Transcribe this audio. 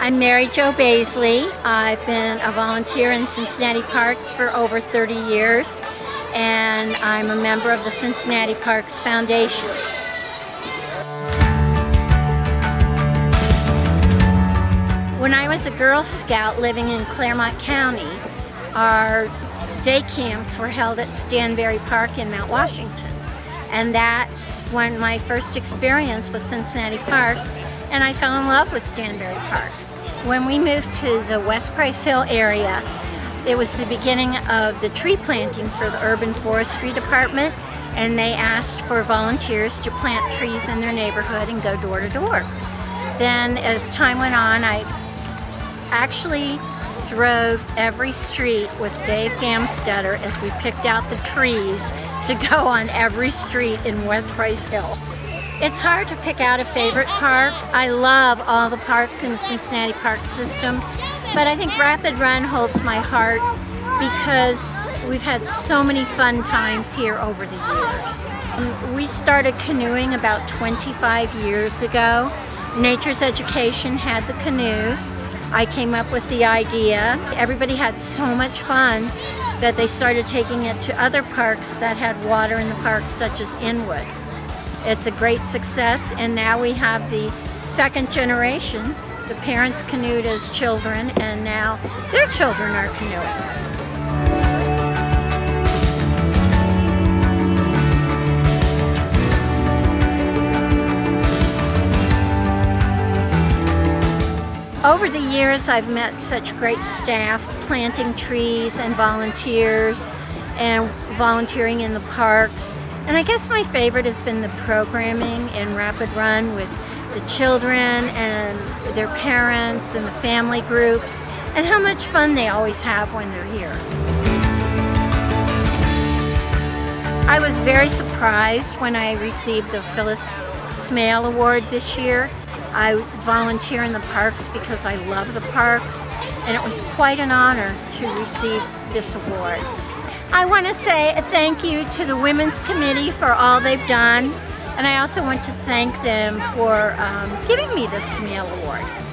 I'm Mary Jo Bazeley. I've been a volunteer in Cincinnati Parks for over 30 years and I'm a member of the Cincinnati Parks Foundation. When I was a Girl Scout living in Clermont County, our day camps were held at Stanbery Park in Mount Washington. And that's when my first experience with Cincinnati Parks and I fell in love with Stanbery Park. When we moved to the West Price Hill area, it was the beginning of the tree planting for the Urban Forestry Department and they asked for volunteers to plant trees in their neighborhood and go door to door. Then as time went on, I actually drove every street with Dave Gamstetter as we picked out the trees to go on every street in West Price Hill. It's hard to pick out a favorite park. I love all the parks in the Cincinnati Park system, but I think Rapid Run holds my heart because we've had so many fun times here over the years. We started canoeing about 25 years ago. Nature's Education had the canoes. I came up with the idea. Everybody had so much fun that they started taking it to other parks that had water in the parks, such as Inwood. It's a great success and now we have the second generation. The parents canoed as children and now their children are canoeing. Over the years, I've met such great staff planting trees and volunteers and volunteering in the parks. And I guess my favorite has been the programming in Rapid Run with the children and their parents and the family groups and how much fun they always have when they're here. I was very surprised when I received the Phyllis Smale Award this year. I volunteer in the parks because I love the parks and it was quite an honor to receive this award. I want to say a thank you to the Women's Committee for all they've done, and I also want to thank them for um, giving me the Smale Award.